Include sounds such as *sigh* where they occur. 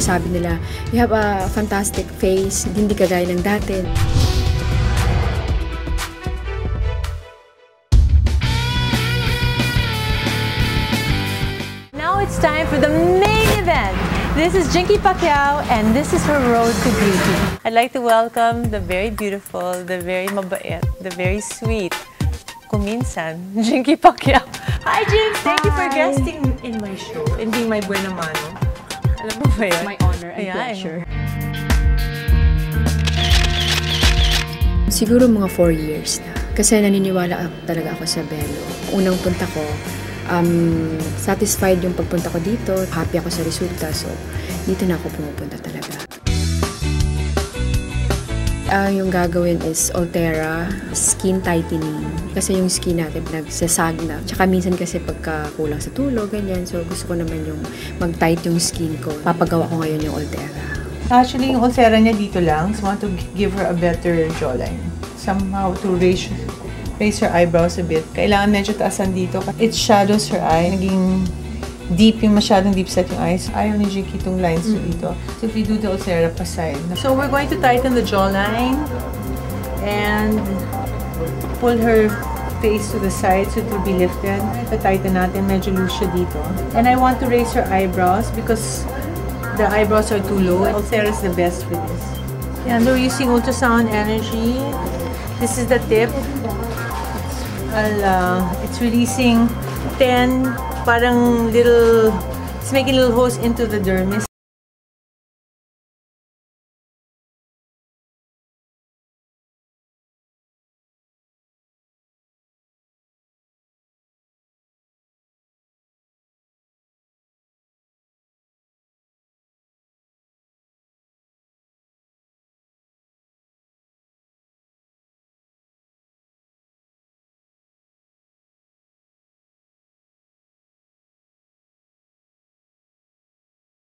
Sabi nila, you have a fantastic face, hindi kagaya ng dati. Now it's time for the main event. This is Jinky Pacquiao and this is her road to beauty. I'd like to welcome the very beautiful, the very mabait, the very sweet, kuminsan, *laughs* Jinky Pacquiao. Hi Jinx! Thank you for guesting in my show and being my buena mano. Mo ba yun? My honor and Ayan. pleasure. Siguro mga 4 years na. Kasi naniniwala ako- talaga ako sa Belo. Unang punta ko, um, satisfied yung pagpunta ko dito. Happy ako sa resulta. So, dito na ako pumupunta talaga. Ah, yung gagawin is Altera skin tightening. Kasi yung skin natin nagsasag na. Tsaka minsan kasi pagka kulang sa tulog, ganyan. So gusto ko naman yung mag-tight yung skin ko. Papagawa ko ngayon yung Altera. Actually, yung ulcera niya dito lang. So, want to give her a better jawline. Somehow to raise, raise her eyebrows a bit. Kailangan medyo taasan dito. It shadows her eye. Naging deep yung masyadong deep set yung eyes. Ayaw ni Jinky itong lines mm dito. So, if you do the ulcera pa side. So, we're going to tighten the jawline and pull her face to the side so it will be lifted. Ito-tighten natin. Medyo loose siya dito. And I want to raise her eyebrows because the eyebrows are too low. Ulcera is the best for this. And we're using ultrasound energy. This is the tip. I'll, uh, it's releasing 10 parang little, it's making little holes into the dermis